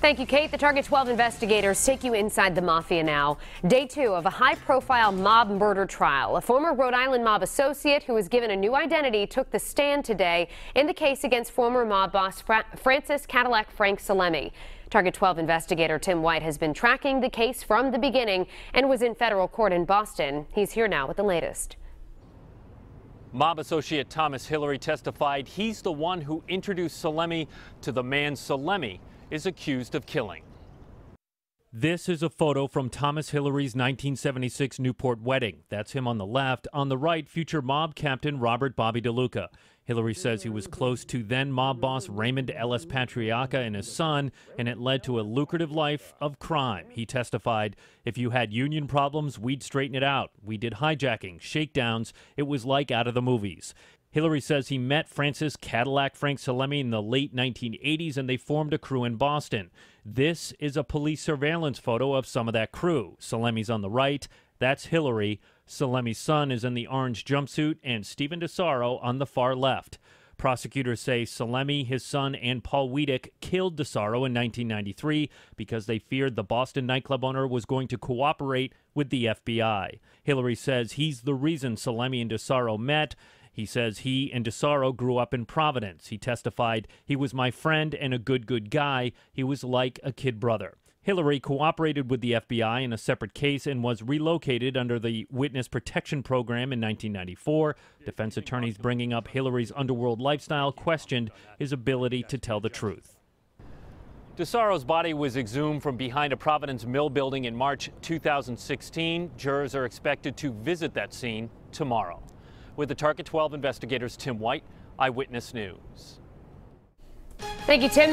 Thank you, Kate. The Target 12 investigators take you inside the mafia now. Day two of a high profile mob murder trial. A former Rhode Island mob associate who was given a new identity took the stand today in the case against former mob boss Fra Francis Cadillac Frank Salemme. Target 12 investigator Tim White has been tracking the case from the beginning and was in federal court in Boston. He's here now with the latest. Mob associate Thomas Hillary testified he's the one who introduced Salemme to the man Salemme is accused of killing. This is a photo from Thomas Hillary's 1976 Newport wedding. That's him on the left. On the right, future mob captain Robert Bobby DeLuca. Hillary says he was close to then mob boss Raymond L.S. Patriarca and his son, and it led to a lucrative life of crime. He testified, if you had union problems, we'd straighten it out. We did hijacking, shakedowns. It was like out of the movies. Hillary says he met Francis Cadillac Frank Salemme in the late 1980s and they formed a crew in Boston. This is a police surveillance photo of some of that crew. Salemme's on the right. That's Hillary. Salemme's son is in the orange jumpsuit and Steven DiSarro on the far left. Prosecutors say Salemme, his son, and Paul Weadick killed DiSarro in 1993 because they feared the Boston nightclub owner was going to cooperate with the FBI. Hillary says he's the reason Salemme and DiSarro met. He says he and DiSarro grew up in Providence. He testified, he was my friend and a good, good guy. He was like a kid brother. Hillary cooperated with the FBI in a separate case and was relocated under the Witness Protection Program in 1994. Defense attorneys bringing up Hillary's underworld lifestyle questioned his ability to tell the truth. DiSarro's body was exhumed from behind a Providence mill building in March 2016. Jurors are expected to visit that scene tomorrow. With the Target 12 investigators, Tim White, Eyewitness News. Thank you, Tim.